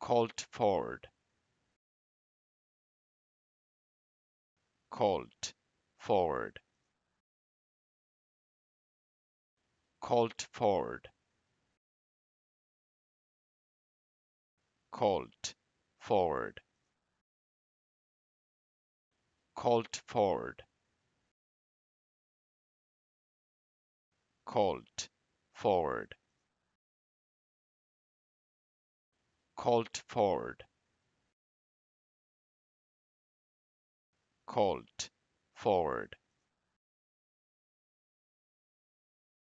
called forward. Called forward. Called forward. Called forward. Called forward. Called forward called forward called forward